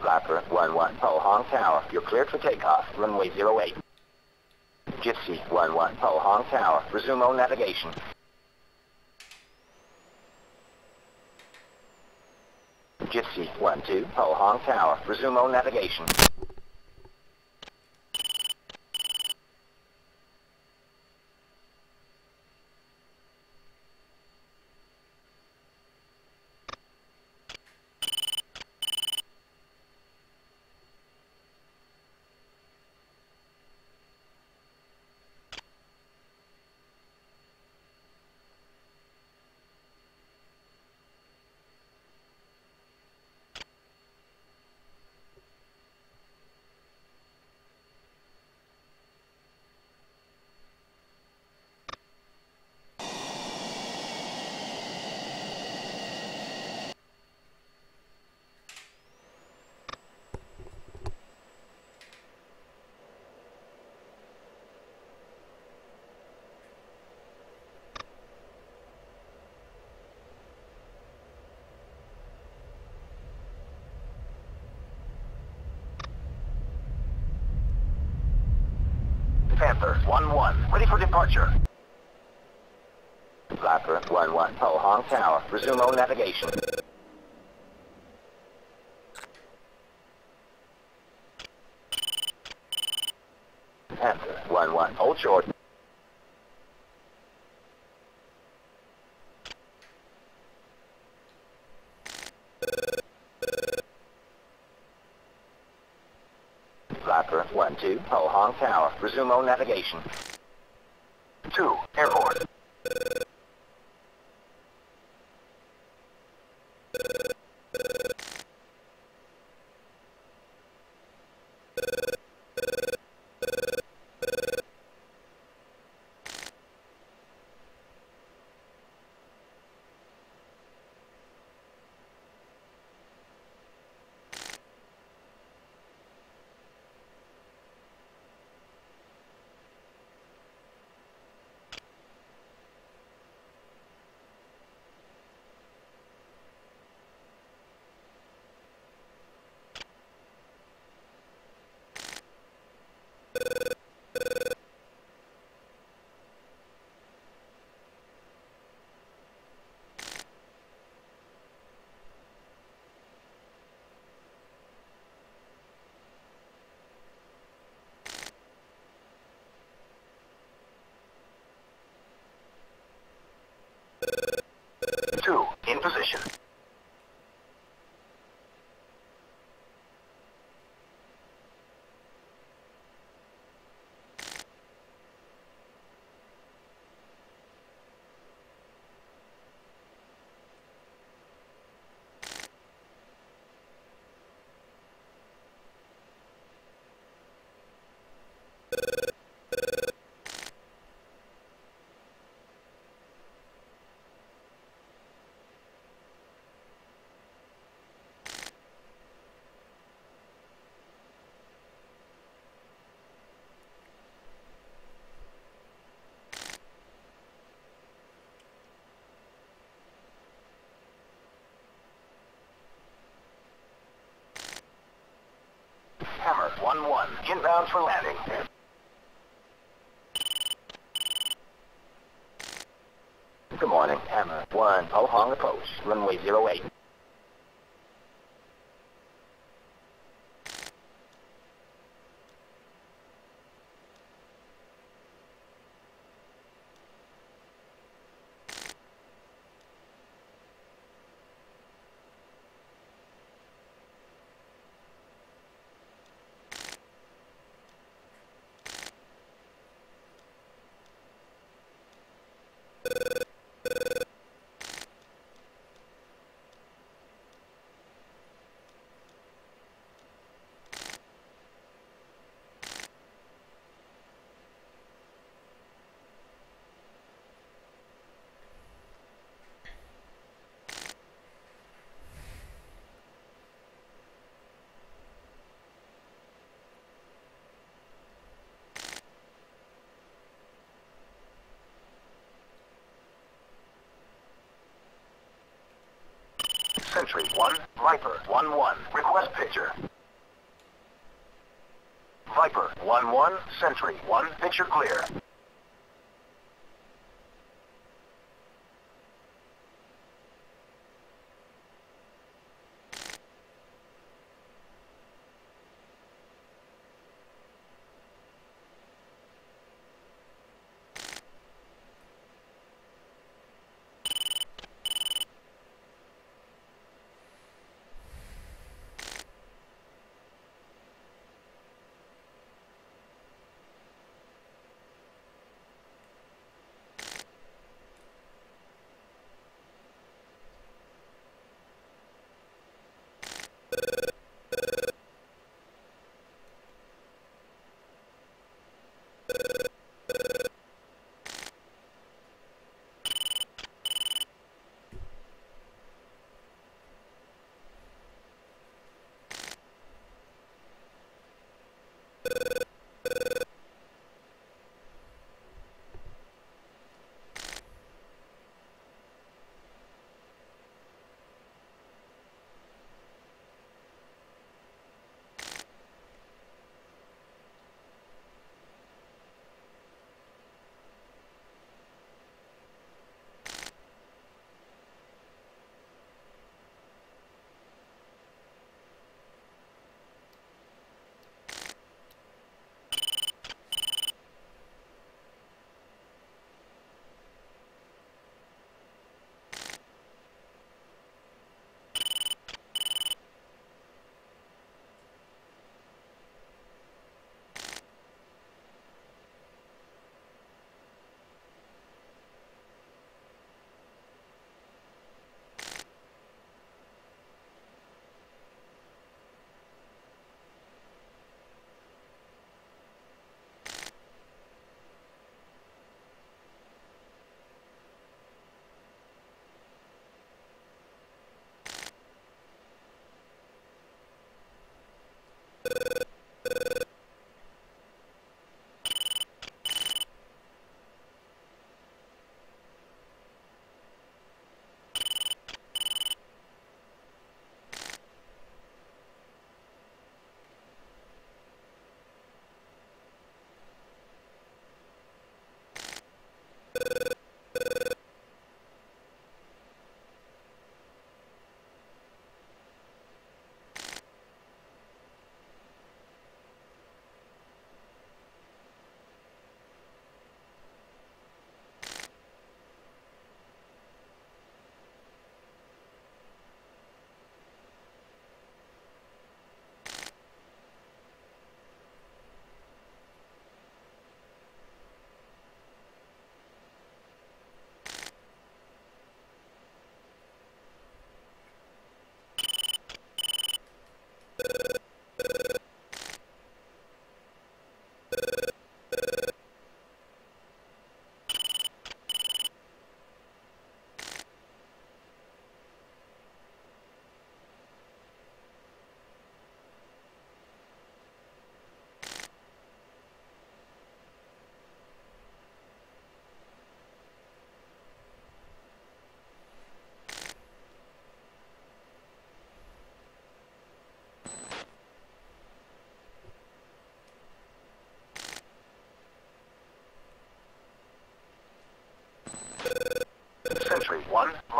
Flapper 1-1, Pohang Tower. You're cleared for takeoff. Runway 08. Gypsy 1-1, Pohang Tower. Resume all navigation. Gypsy 1-2, Pohang Tower. Resume all navigation. Panther 1-1, ready for departure. Flapper 1-1, Pohang Tower. Resume all navigation. Panther 1-1, hold short. Flapper 1-2, Pohang Tower. Resume all navigation. 2, airport. Inbound for landing. Good morning, Hammer 1, Pohang approach, runway 08. Sentry 1, Viper 1-1, request picture. Viper 1-1, Sentry 1, picture clear.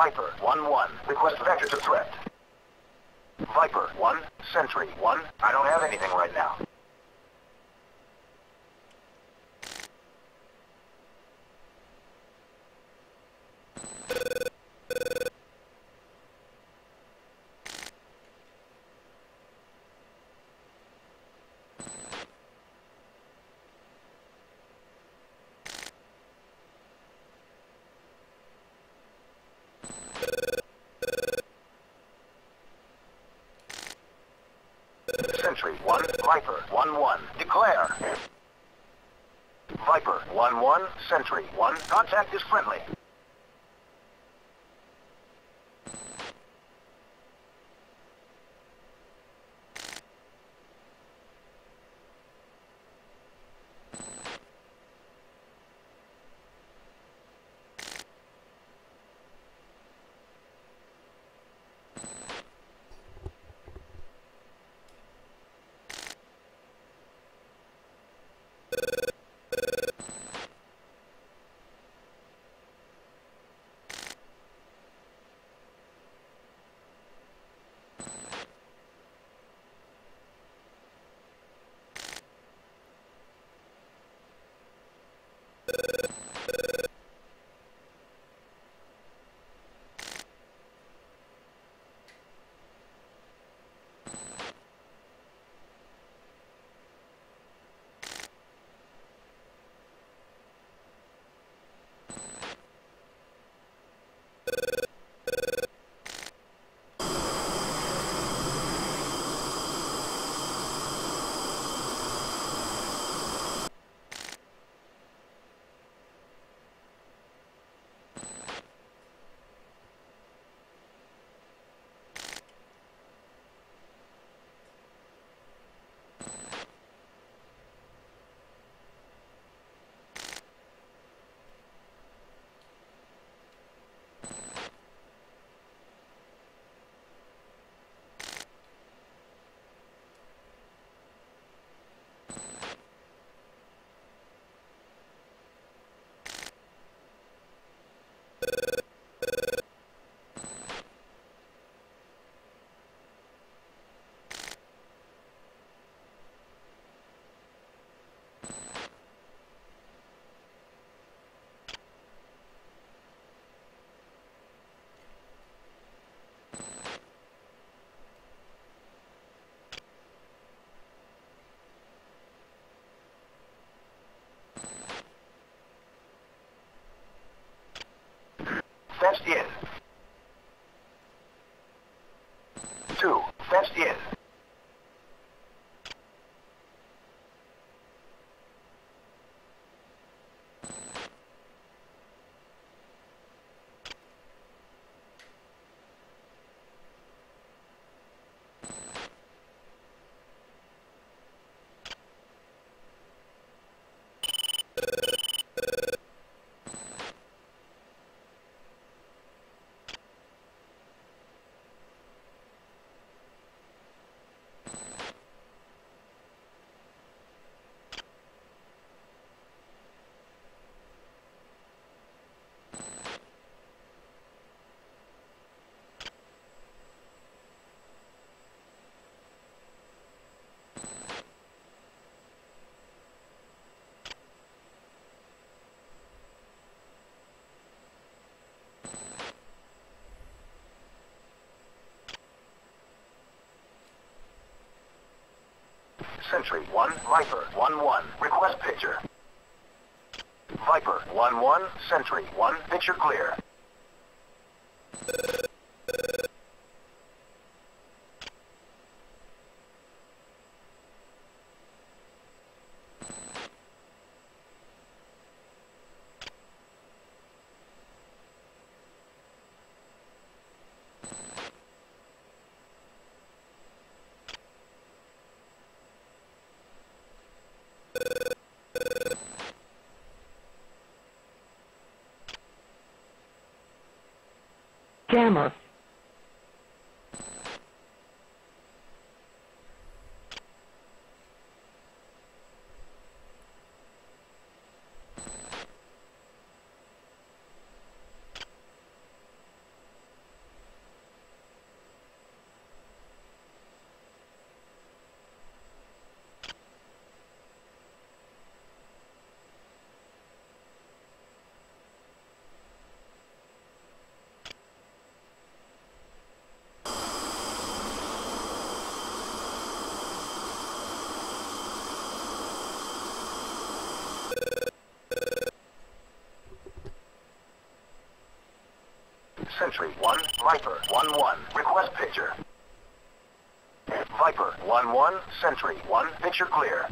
Viper 1-1, request vector to threat. Viper 1, Sentry 1, I don't have anything right now. Sentry 1, Viper 1-1, declare. Viper 1-1, Sentry 1, contact is friendly. yes. Sentry 1, Viper 1-1, request picture. Viper 1-1, Sentry 1, picture clear. Jammer. Sentry 1, Viper 1-1, request picture. Viper 1-1, Sentry 1, picture clear.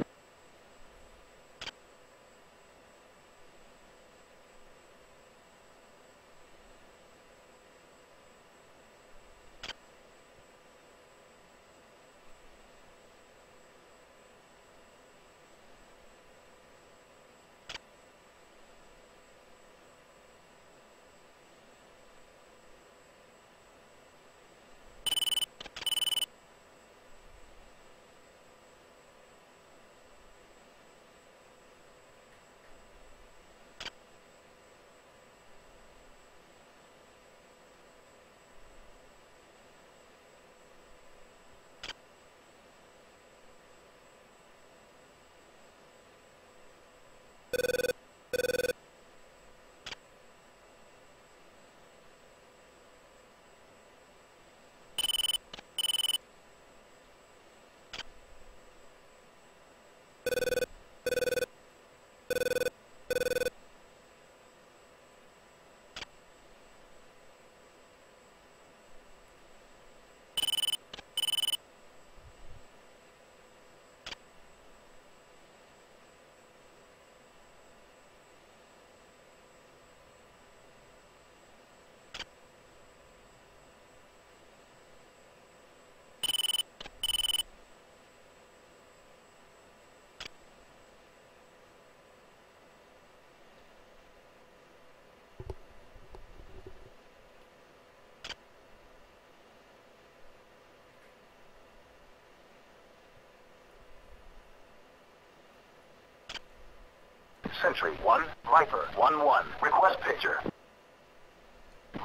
Sentry 1, Viper 1-1, request picture.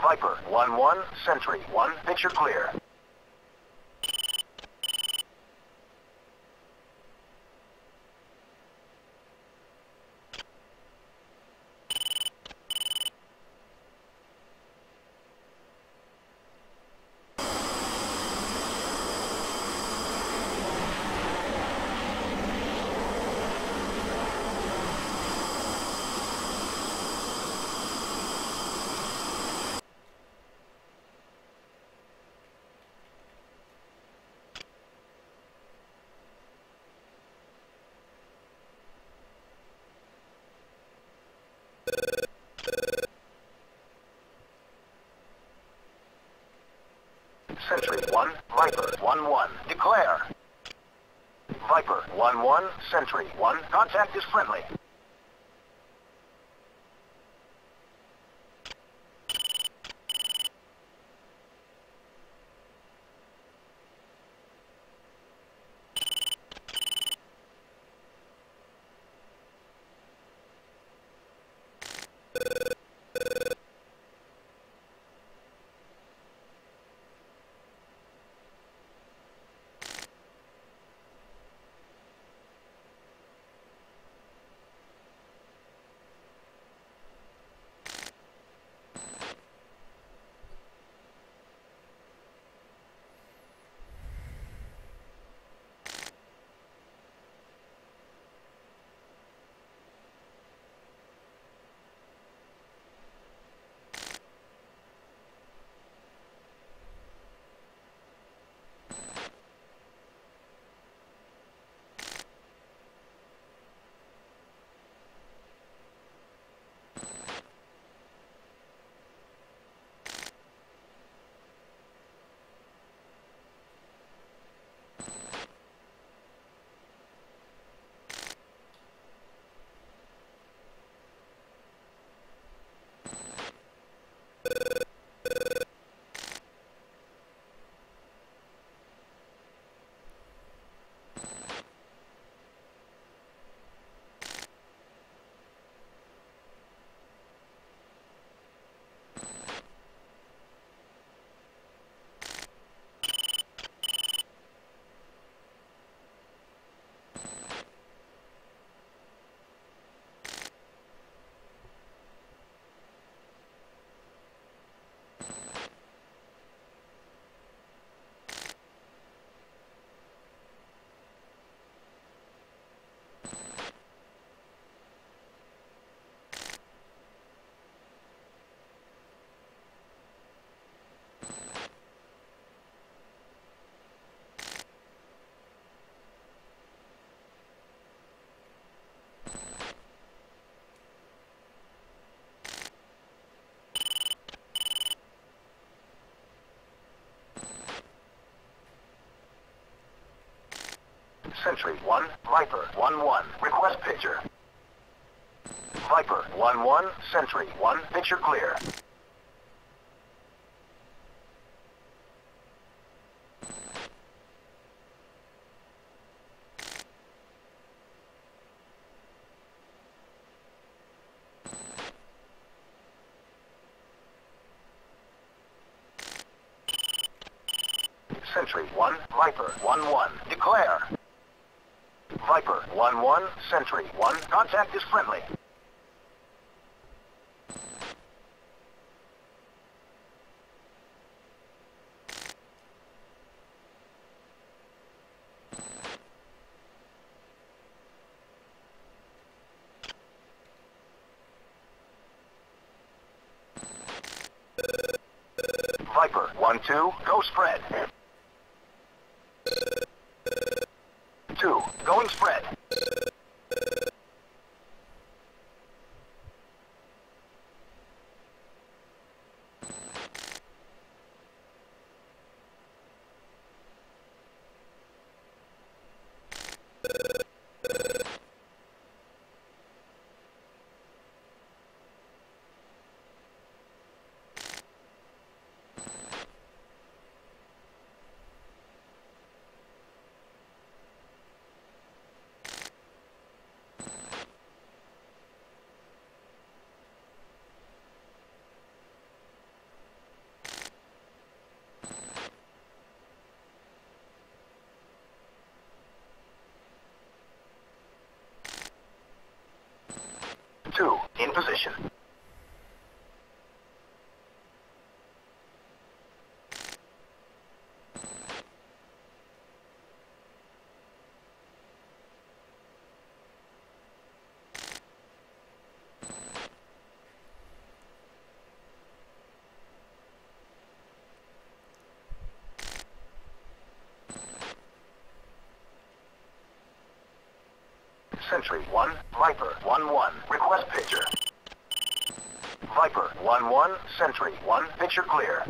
Viper 1-1, Sentry 1, picture clear. 1, Viper 1-1. Declare. Viper 1-1, Sentry 1. Contact is friendly. Sentry 1, Viper 1-1. Request picture. Viper 1-1, Sentry 1, picture clear. Sentry 1, Viper 1-1. Declare. Viper 1-1, Sentry 1. Contact is friendly. Viper 1-2, go spread. 2, going spread. Two, in position. Sentry 1, Viper 1-1. Request picture. Viper 1-1, Sentry 1. Picture clear.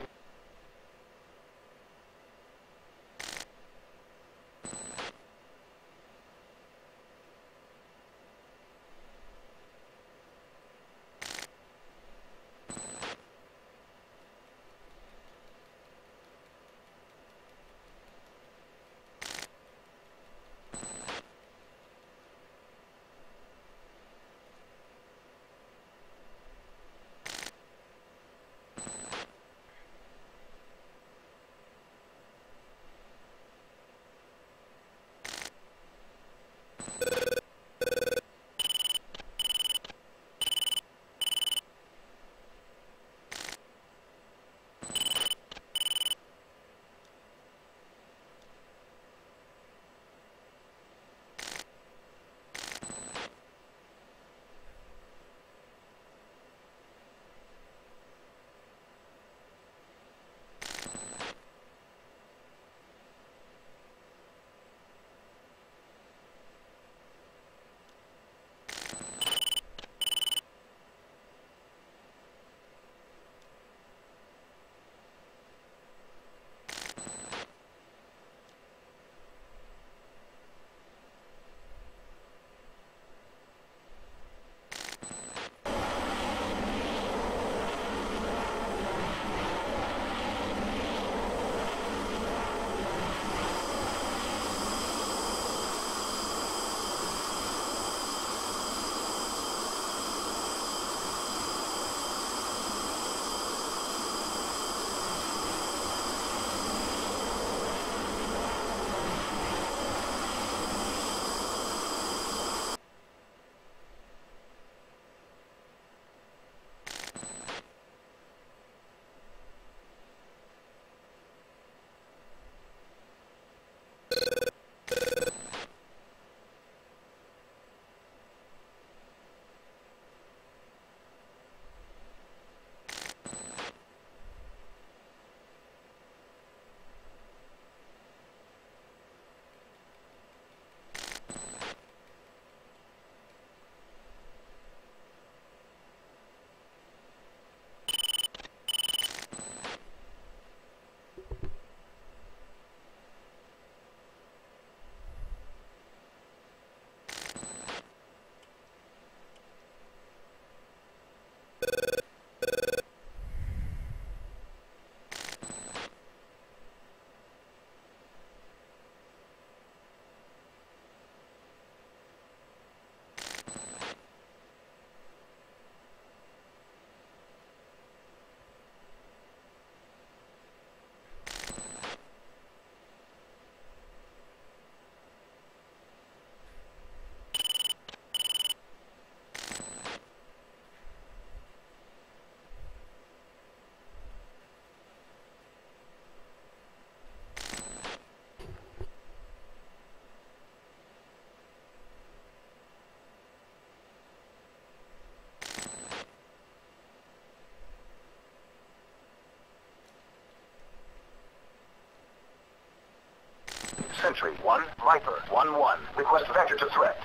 Sentry 1, Viper 1-1. Request vector to threat.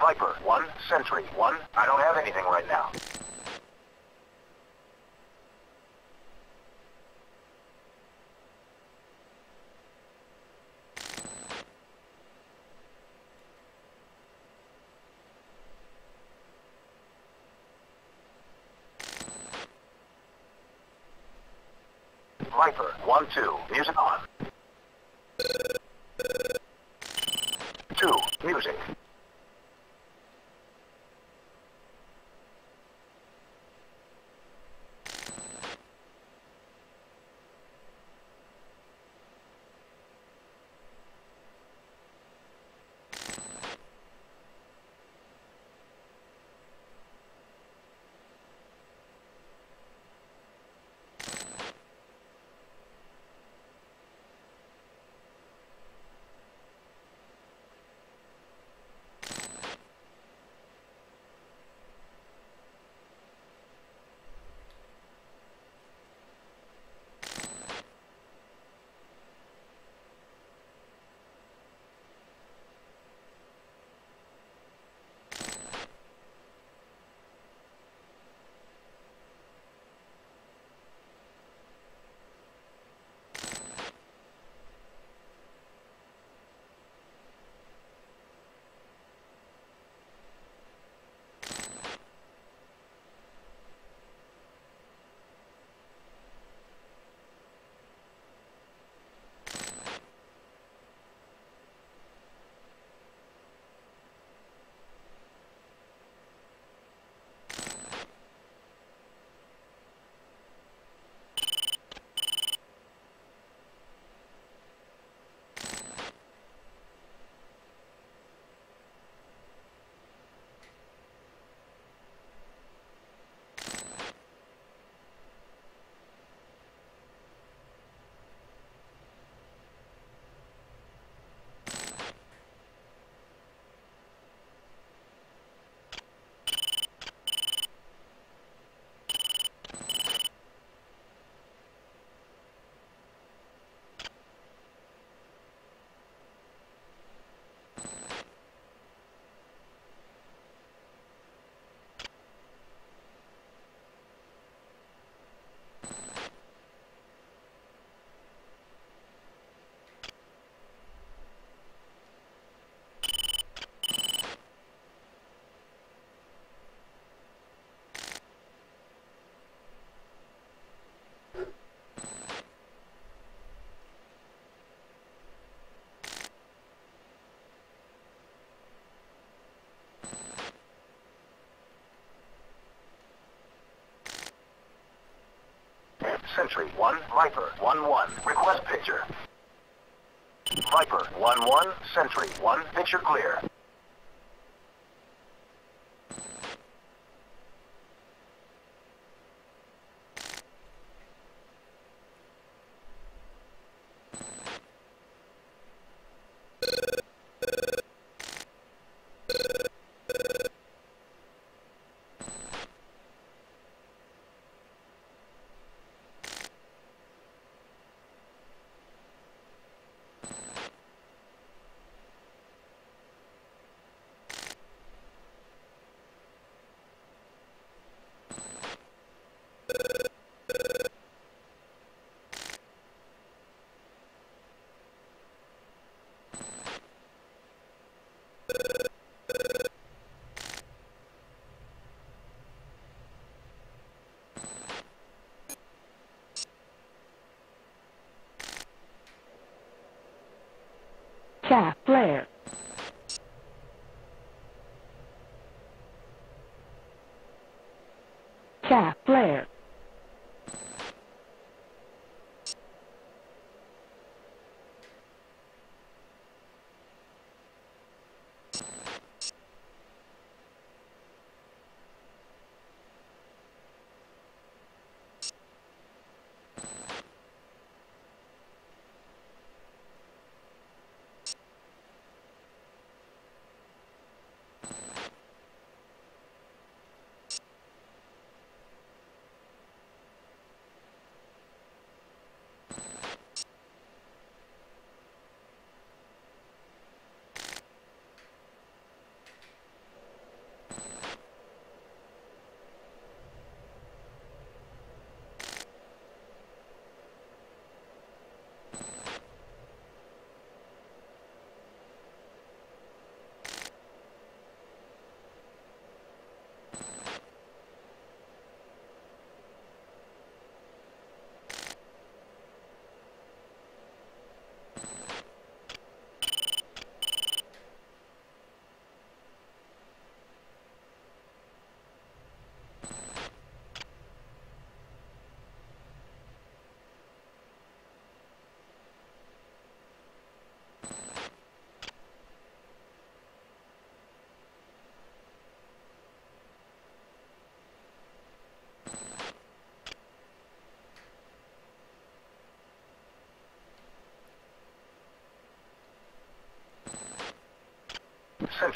Viper 1, Sentry 1. I don't have anything right now. Viper 1-2. Music Sentry 1, Viper 1-1. Request picture. Viper 1-1, Sentry 1, picture clear. Chaff flare. Chaff flare.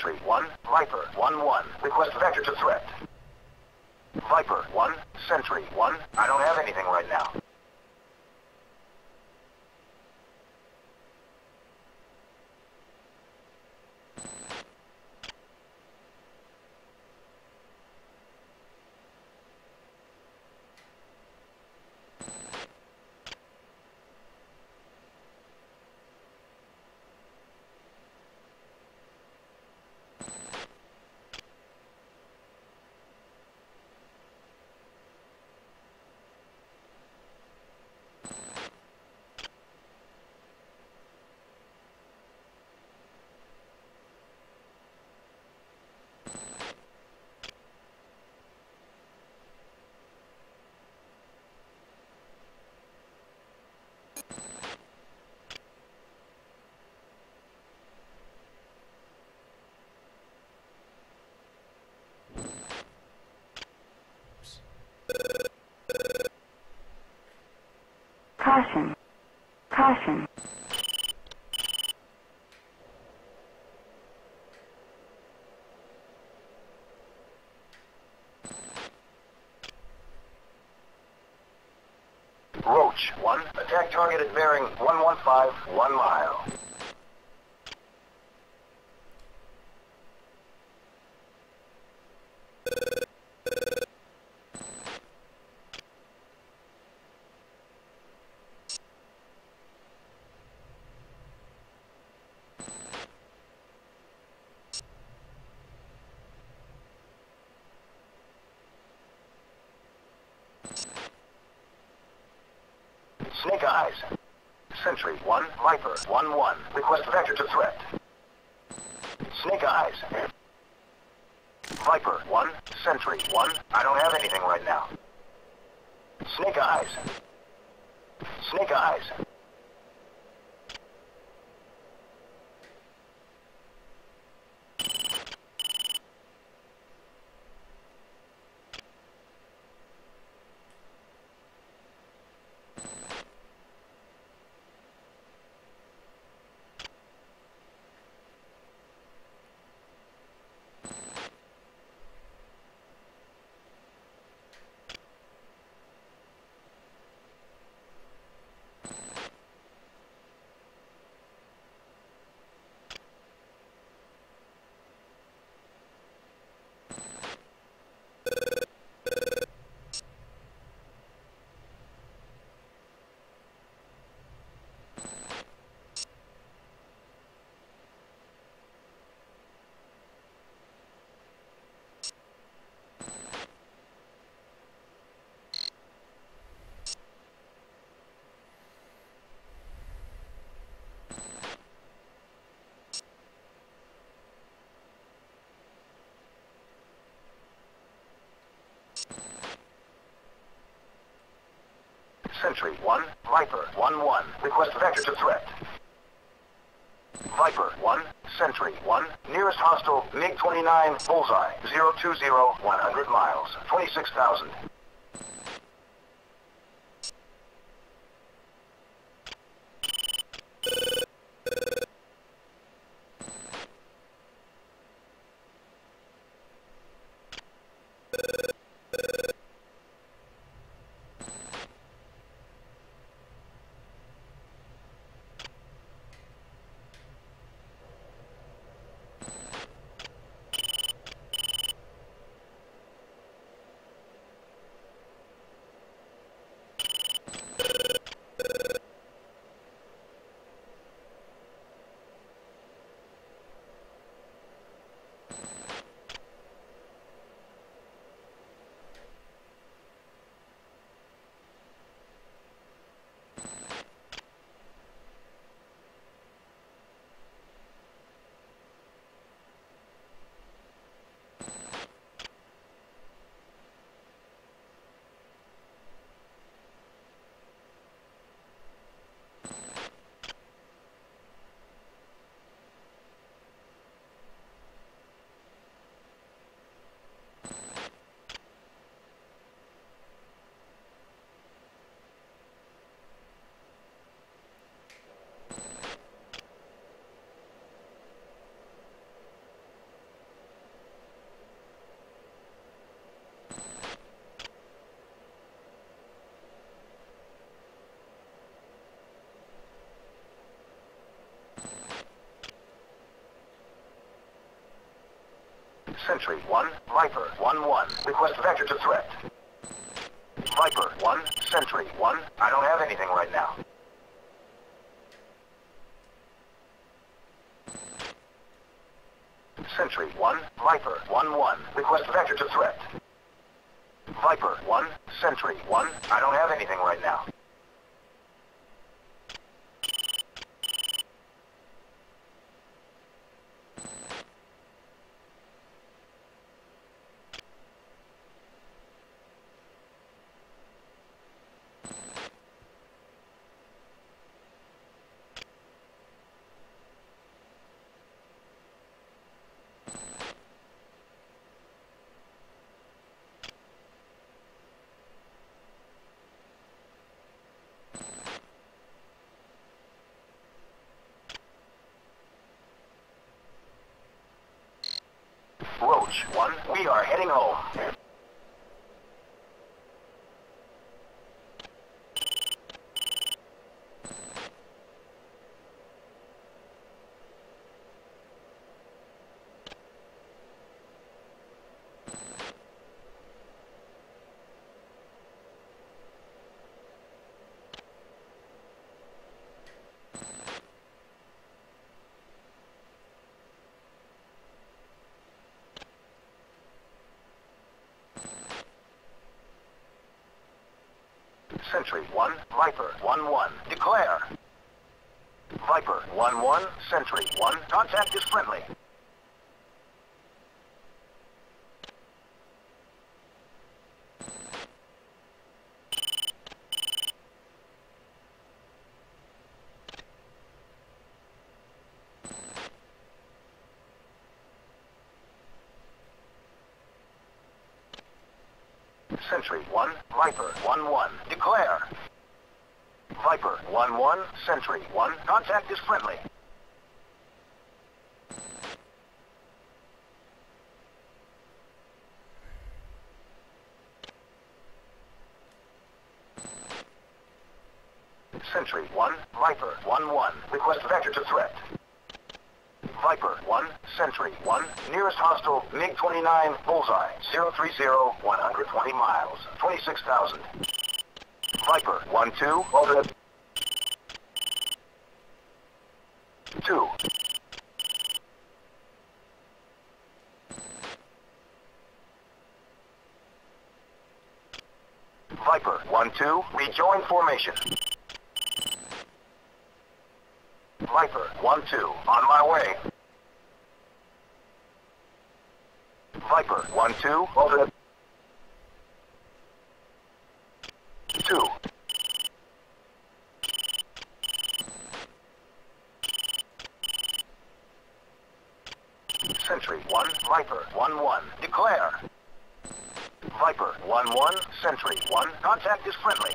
Sentry 1, Viper 1-1. Request vector to threat. Viper 1, Sentry 1. I don't have anything right now. Caution. Roach 1. Attack target at bearing 115, 1 mile. Snake Eyes. Sentry 1, Viper 1-1. Request vector to threat. Snake Eyes. Viper 1, Sentry 1. I don't have anything right now. Snake Eyes. Snake Eyes. Sentry 1, Viper 1-1. Request vector to threat. Viper 1, Sentry 1. Nearest hostile, MiG-29, Bullseye, 020, 100 miles, 26,000. Sentry 1, Viper 1-1. Request vector to threat. Viper 1, Sentry 1. I don't have anything right now. Sentry 1, Viper 1-1. Request vector to threat. Viper 1, Sentry 1. I don't have anything right now. 1, we are heading home. Sentry 1, Viper 1-1. Declare. Viper 1-1, Sentry 1. Contact is friendly. Sentry 1, Viper 1-1. Declare. Viper 1-1, Sentry 1. Contact is friendly. Sentry 1, Viper 1-1. Request vector to threat. Viper 1, Sentry 1. Nearest hostile, MiG-29, Bullseye, 030, 120 miles, 26,000. Viper 1-2, alternate. 2. Viper 1-2, rejoin formation. Viper 1-2, on my way. Viper 1-2, alternate. 2. Sentry 1, Viper 1-1. Declare. Viper 1-1, Sentry 1. Contact is friendly.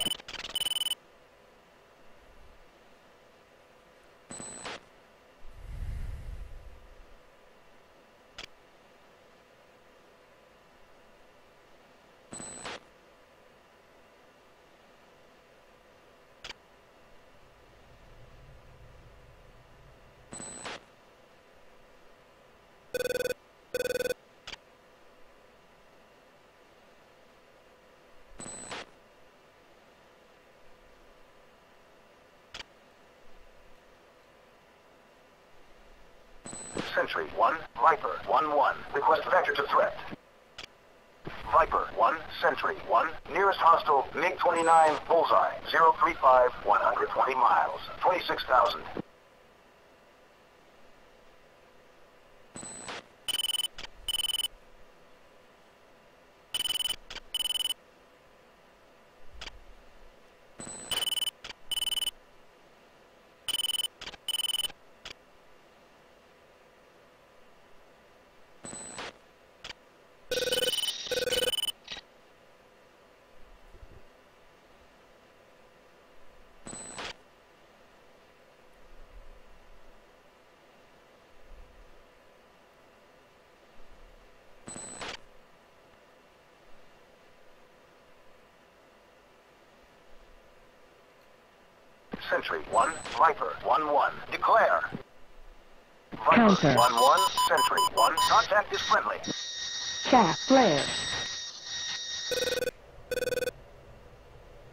Sentry 1, Viper 1-1. Request vector to threat. Viper 1, Sentry 1. Nearest hostile, MiG-29, Bullseye, 035, 120 miles, 26,000. Sentry 1, Viper 1-1. Declare. Viper Counter. 1-1, Sentry 1. Contact is friendly. Chaff flare.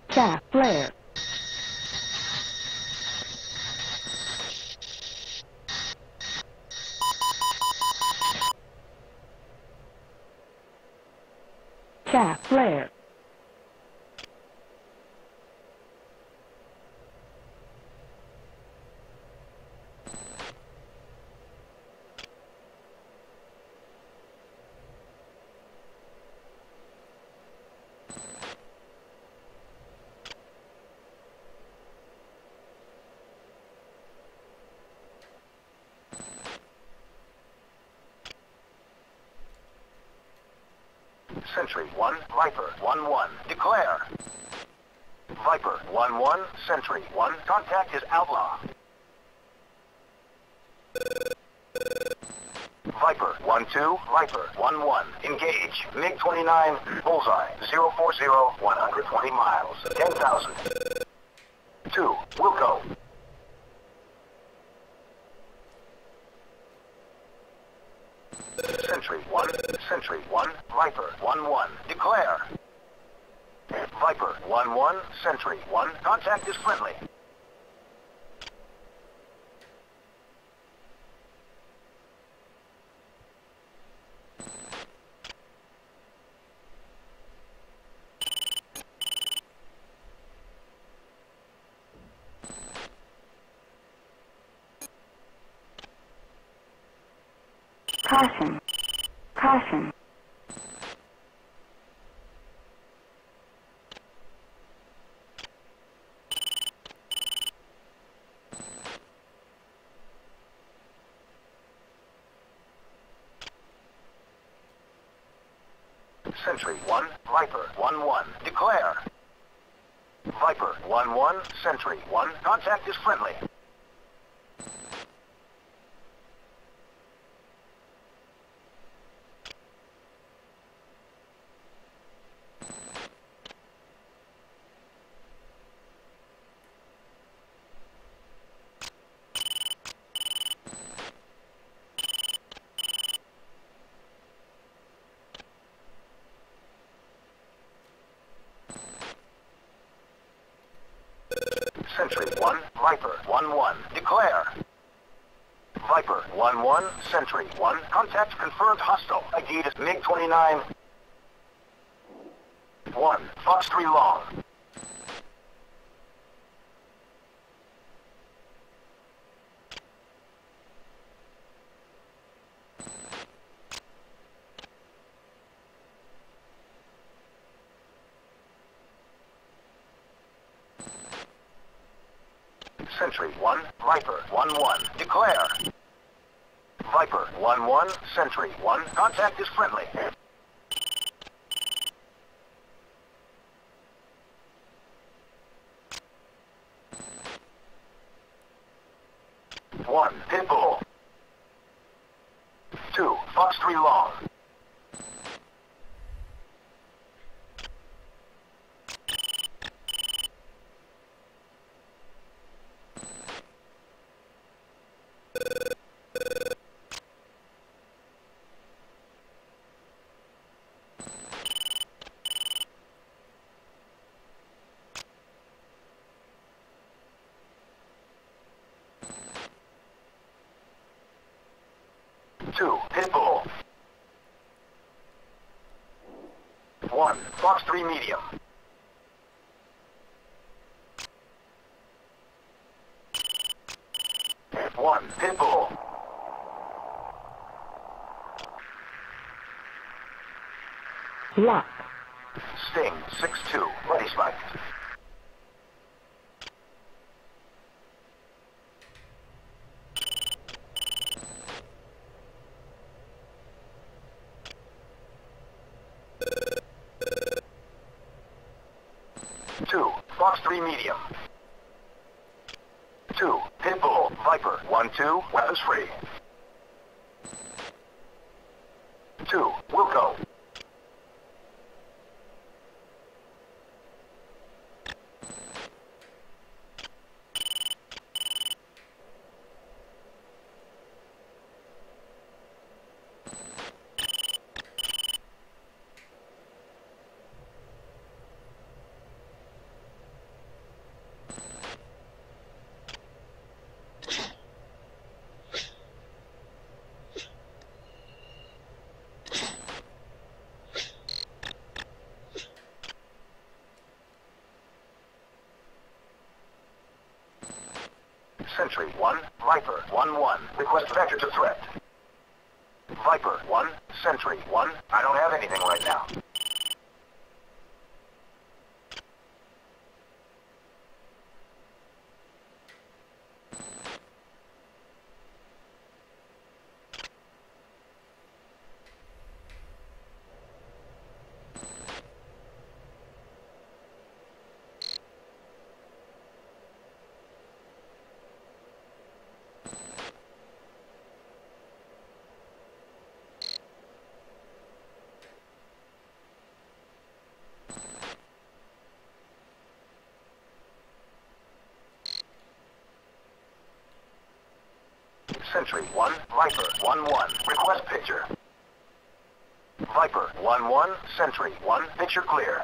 Chaff flare. Chaff flare. Sentry 1, Viper 1-1. Declare. Viper 1-1, Sentry 1. Contact is outlaw. Viper 1-2, Viper 1-1. Engage. MiG-29, Bullseye 040, 120 miles. 10,000. 2, Wilco. Sentry 1, Sentry 1, Viper 1-1. Declare. Viper 1-1, Sentry 1. Contact is friendly. Sentry 1, Viper 1-1. Declare. Viper 1-1, Sentry 1. Contact is friendly. Sentry 1, Viper 1-1. Declare. Viper 1-1, Sentry 1. Contact confirmed hostile. ID is MiG-29. 1, Fox 3 long. Sentry 1, Viper 1-1. Declare. Viper 1-1, Sentry 1. Contact is friendly. One, Pitbull. Two, Fox 3 long. Two, Pitbull. One, Fox 3 medium. One, Pitbull. Lock. Sting 6-2, ready spike. 2, weapons free. 2, we'll go. Sentry 1, Viper 1-1. Request vector to threat. Viper 1, Sentry 1. I don't have anything right now. Sentry 1, Viper 1-1. Request picture. Viper 1-1, Sentry 1. Picture clear.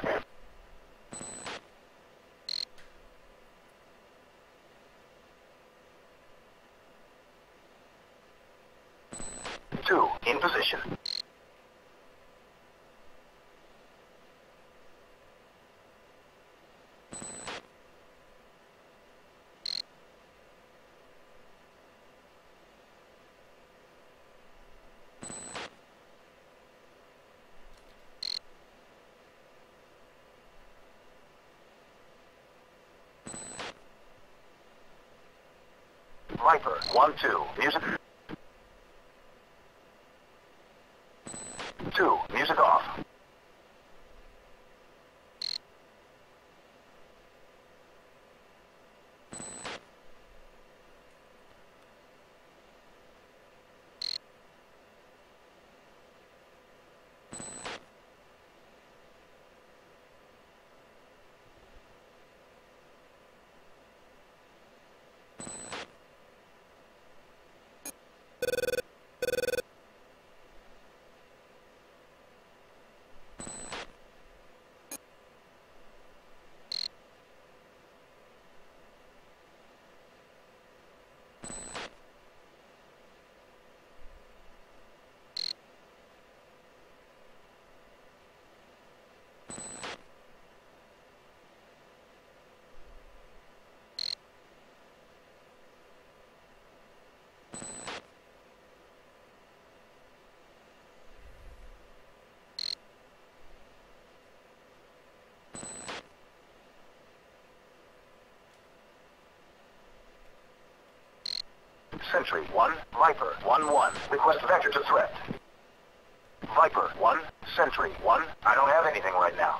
Two, in position. Viper 1-2. Music. Two, music off. Sentry 1, Viper 1-1. Request vector to threat. Viper 1, Sentry 1. I don't have anything right now.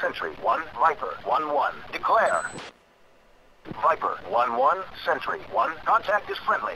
Sentry 1, Viper 1-1. Declare. Viper 1-1, Sentry 1. Contact is friendly.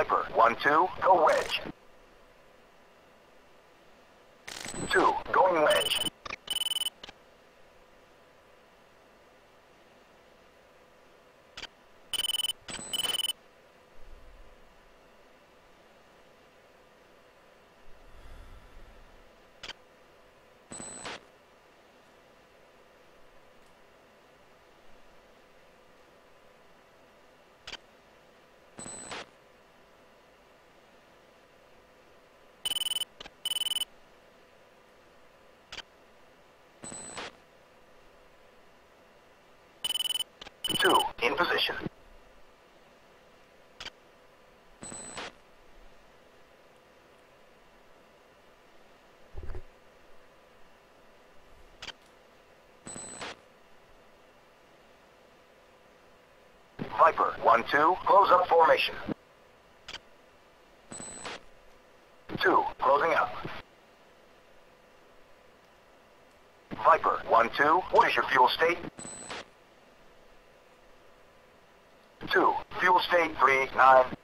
Viper, 1-2, go wedge. 2, going wedge. Two, in position. Viper, one, two, close up formation. Two, closing up. Viper, one, two, what is your fuel state? Two, fuel state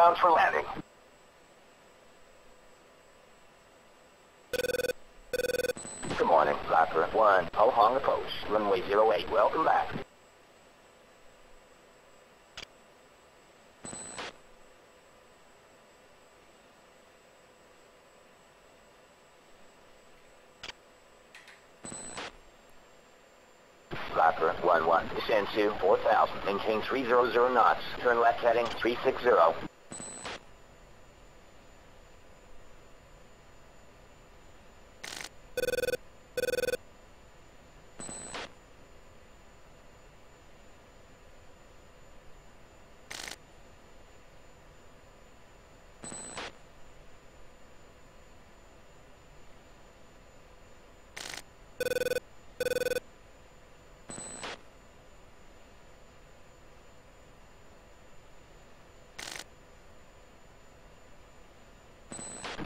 inbound for landing. Good morning, Viper 1, Pohang approach, runway 08, welcome back. Viper 1-1, descend to 4,000, maintain 300 knots, turn left heading 360.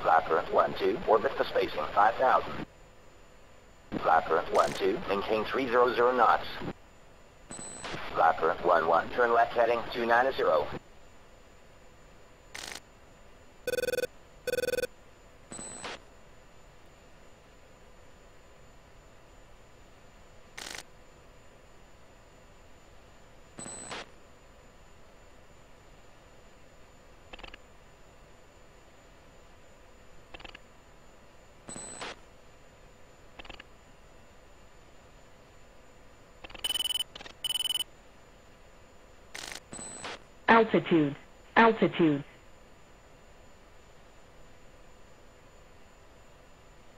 Viper 1-2, orbit for spacing 5,000. Viper 1-2, maintain 300 knots. Viper 1-1, turn left heading 290. Altitude. Altitude.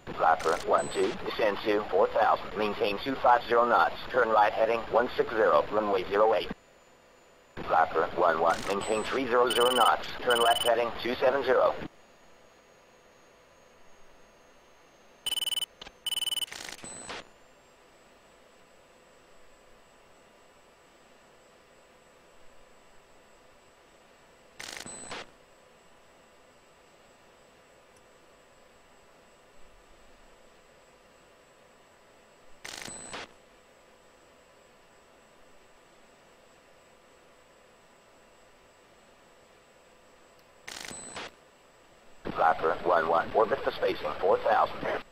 Viper 1-2, descend to 4,000, maintain 250 knots, turn right heading 160, runway 08. Viper 1-1, maintain 300 knots, turn left heading 270. Viper 1-1, orbit for spacing 4,000.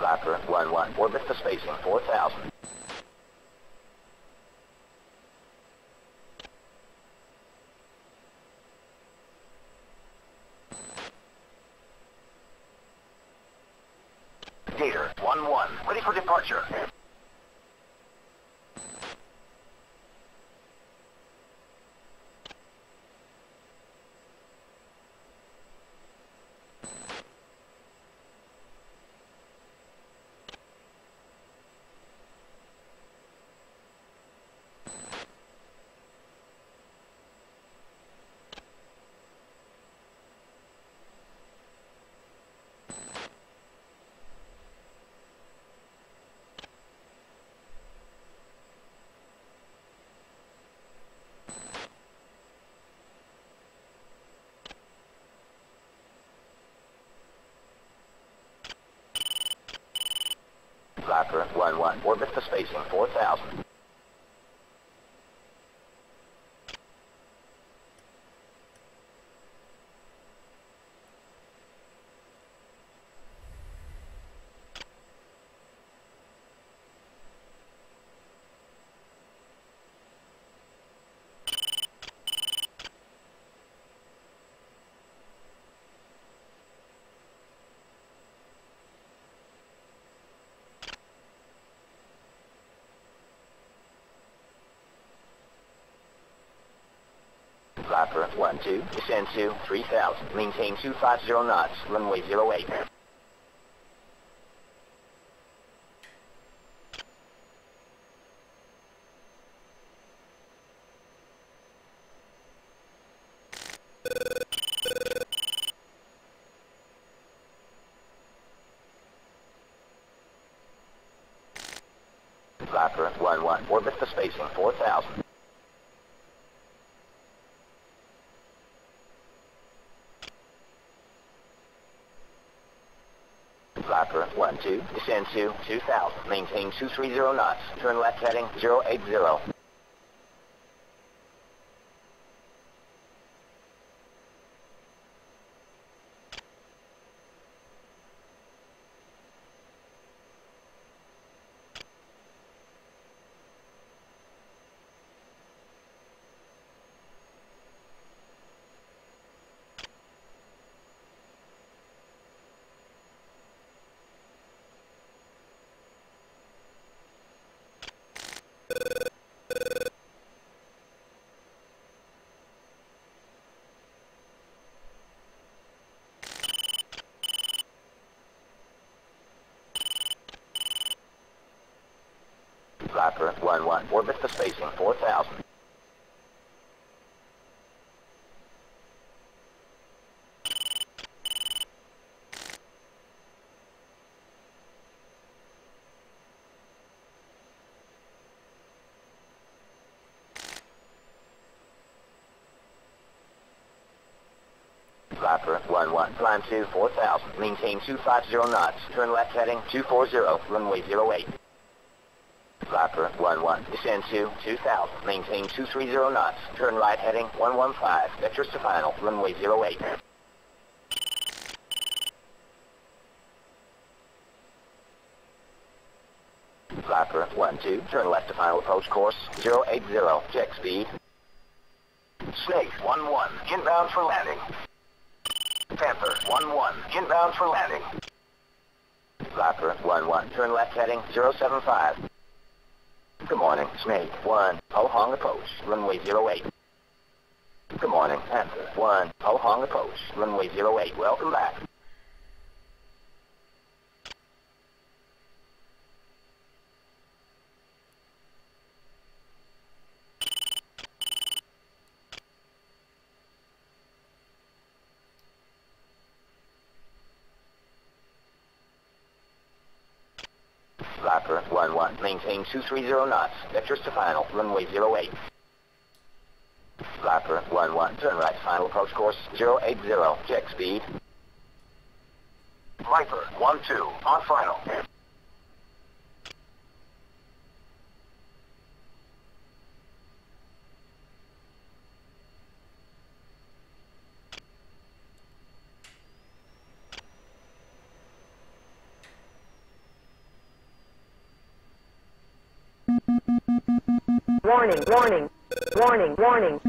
Viper 1-1, orbit for spacing 4,000. Gator 1-1, ready for departure. Viper 1-1, orbit for spacing 4,000. Viper 1-2, descend to 3000, maintain 250 knots, runway 08. descend to 2,000, maintain 230 knots, turn left heading 080. Viper 1-1, orbit the spacing 4000. Viper 1-1, climb to 4000, maintain 250 knots, turn left heading 240, runway 08. Viper 1-1, descend to 2000, maintain 230 knots, turn right heading 115, vectors to final, runway 08. Viper 1-2, turn left to final approach course 080, check speed. Snake 1-1, inbound for landing. Panther 1-1, inbound for landing. Viper 1-1, turn left heading 075. Good morning, Snake 1, Pohang approach, runway 08. Good morning, Panther 1, Pohang approach, runway 08. Welcome back. Viper 1-1, maintain 230 knots, vectors to final, runway 08. Viper 1-1, turn right, final approach course 080, check speed. Viper 1-2, on final. Warning, warning, warning, warning.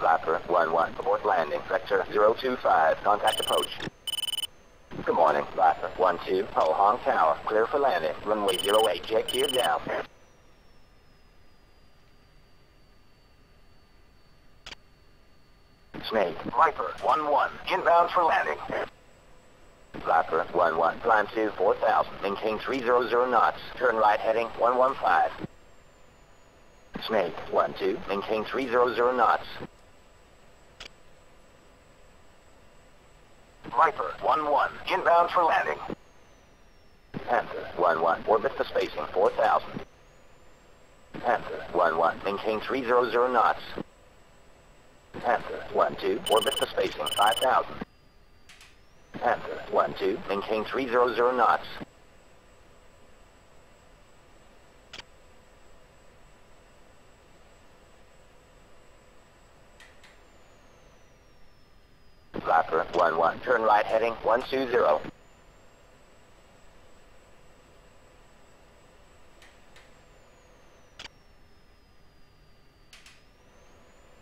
Viper 1-1, abort landing, 025, contact approach. Good morning, Viper 1-2, Pohang Tower, clear for landing, runway 08, jet gear down. Snake, Viper 1-1, inbound for landing. Viper 1-1, climb to 4000, maintain 300 knots, turn right heading 115. Snake 1-2, maintain 300 knots. 1-1, inbound for landing. Panther 1-1, orbit the spacing. 4000. Panther 1-1, maintain 300 knots. Panther 1-2, orbit the spacing. 5000. Panther 1-2, maintain 300 knots. Viper 1-1. Turn right heading 120.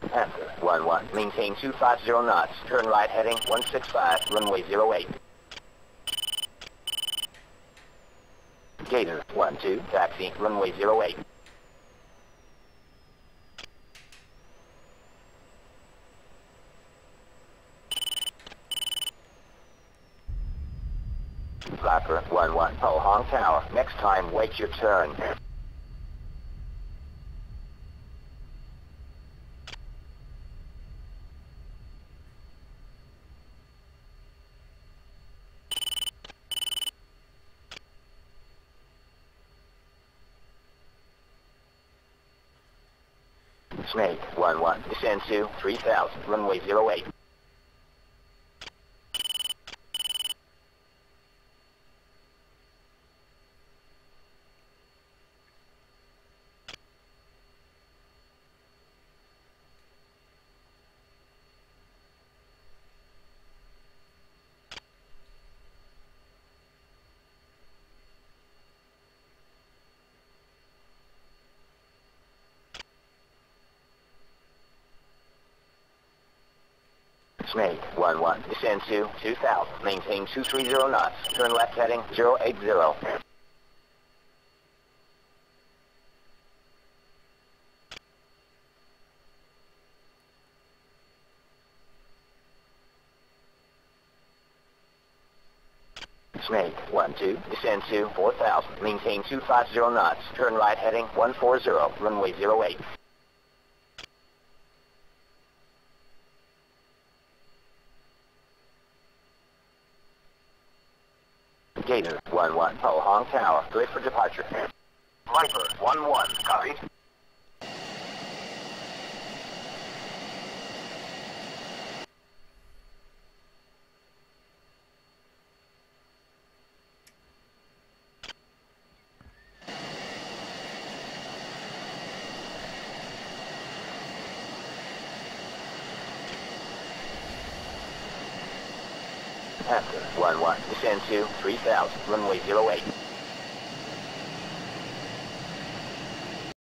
Panther 1-1. Maintain 250 knots. Turn right heading 165. Runway 08. Gator 1-2. Taxi. Runway 08. Viper 1-1. Oh, Hong Tower. Next time, wait your turn. Snake 1-1. Descend to 3000. Runway 08. Snake 1-1. Descend to 2000. Maintain 230 knots. Turn left heading 080. Snake 1-2. Descend to 4000. Maintain 250 knots. Turn right heading 140. Runway 08. Gator 1-1. Oh, Hong Tower. Good for departure. Viper 1-1. Copy. Panther 1-1. Descend to 3000. Runway 08.